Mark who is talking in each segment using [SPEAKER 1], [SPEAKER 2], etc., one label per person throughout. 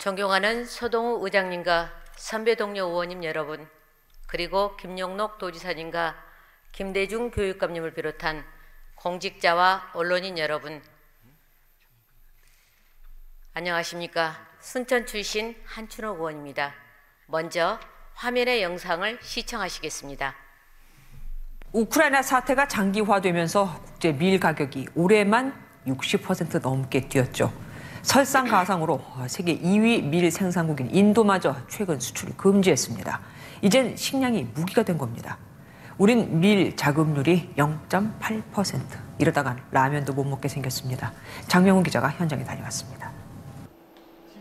[SPEAKER 1] 존경하는 서동우 의장님과 선배 동료 의원님 여러분, 그리고 김용록 도지사님과 김대중 교육감님을 비롯한 공직자와 언론인 여러분, 안녕하십니까. 순천 출신 한춘옥 의원입니다. 먼저 화면의 영상을 시청하시겠습니다.
[SPEAKER 2] 우크라이나 사태가 장기화되면서 국제 밀 가격이 올해만 60% 넘게 뛰었죠. 설상가상으로 세계 2위 밀 생산국인 인도마저 최근 수출을 금지했습니다. 이젠 식량이 무기가 된 겁니다. 우린 밀 자급률이 0.8%. 이러다간 라면도 못 먹게 생겼습니다. 장명훈 기자가 현장에 다녀왔습니다.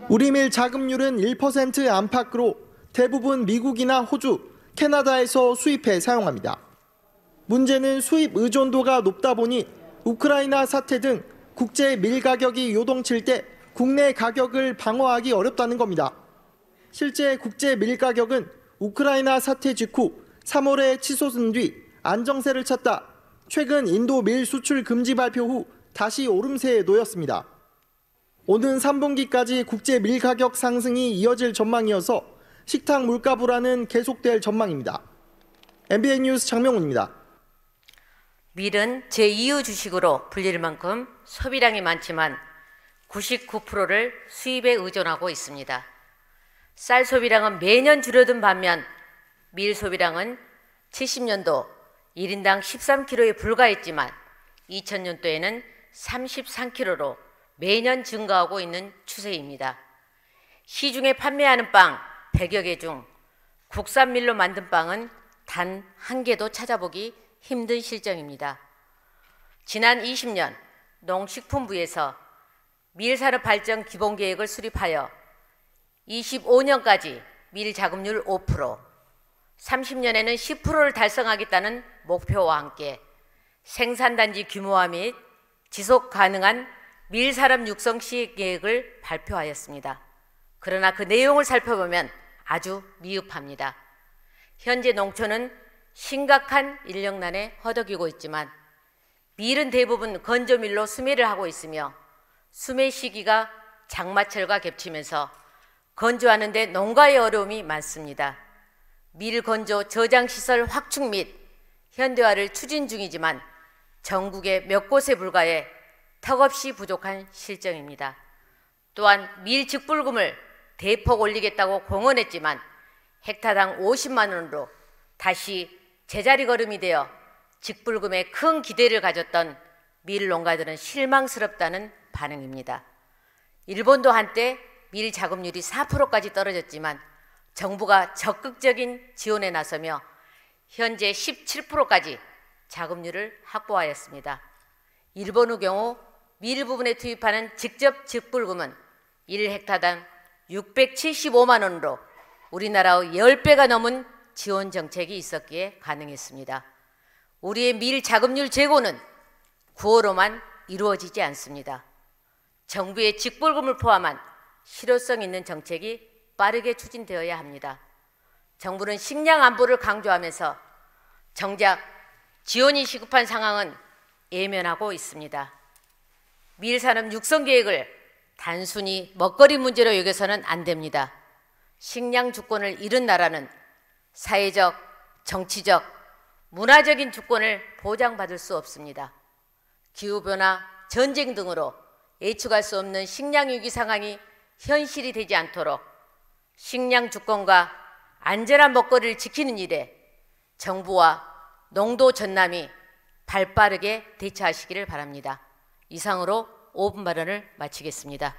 [SPEAKER 3] 우리 밀 자급률은 1% 안팎으로 대부분 미국이나 호주, 캐나다에서 수입해 사용합니다. 문제는 수입 의존도가 높다 보니 우크라이나 사태 등 국제 밀 가격이 요동칠 때 국내 가격을 방어하기 어렵다는 겁니다. 실제 국제 밀 가격은 우크라이나 사태 직후 3월에 치솟은 뒤 안정세를 찾다 최근 인도 밀 수출 금지 발표 후 다시 오름세에 놓였습니다. 오는 3분기까지 국제 밀 가격 상승이 이어질 전망이어서 식탁 물가 불안은 계속될 전망입니다. MBN 뉴스 장명훈입니다.
[SPEAKER 1] 밀은 제2의 주식으로 불릴 만큼 소비량이 많지만 99%를 수입에 의존하고 있습니다. 쌀 소비량은 매년 줄어든 반면 밀 소비량은 70년도 1인당 13kg에 불과했지만 2000년도에는 33kg로 매년 증가하고 있는 추세입니다. 시중에 판매하는 빵 100여 개 중 국산 밀로 만든 빵은 단 한 개도 찾아보기 힘든 실정입니다. 지난 20년 농식품부에서 밀산업 발전 기본 계획을 수립하여 25년까지 밀 자급률 5%, 30년에는 10%를 달성하겠다는 목표와 함께 생산단지 규모화 및 지속 가능한 밀산업 육성 시행 계획을 발표하였습니다. 그러나 그 내용을 살펴보면 아주 미흡합니다. 현재 농촌은 심각한 인력난에 허덕이고 있지만 밀은 대부분 건조밀로 수매를 하고 있으며 수매 시기가 장마철과 겹치면서 건조하는 데 농가의 어려움이 많습니다. 밀 건조 저장 시설 확충 및 현대화를 추진 중이지만 전국의 몇 곳에 불과해 턱없이 부족한 실정입니다. 또한 밀 직불금을 대폭 올리겠다고 공언했지만 헥타당 50만 원으로 다시 제자리 걸음이 되어 직불금에 큰 기대를 가졌던 밀 농가들은 실망스럽다는 반응입니다. 일본도 한때 밀 자급률이 4%까지 떨어졌지만 정부가 적극적인 지원에 나서며 현재 17%까지 자급률을 확보하였습니다. 일본의 경우 밀 부분에 투입하는 직접 직불금은 1헥타당 675만 원으로 우리나라의 10배가 넘은 지원 정책이 있었기에 가능했습니다. 우리의 밀 자급률 제고는 구호로만 이루어지지 않습니다. 정부의 직불금을 포함한 실효성 있는 정책이 빠르게 추진되어야 합니다. 정부는 식량 안보를 강조하면서 정작 지원이 시급한 상황은 예면하고 있습니다. 밀산업 육성 계획을 단순히 먹거리 문제로 여겨서는 안 됩니다. 식량 주권을 잃은 나라는 사회적, 정치적, 문화적인 주권을 보장받을 수 없습니다. 기후변화, 전쟁 등으로 예측할 수 없는 식량 위기 상황이 현실이 되지 않도록 식량 주권과 안전한 먹거리를 지키는 일에 정부와 농도 전남이 발빠르게 대처하시기를 바랍니다. 이상으로 5분 발언을 마치겠습니다.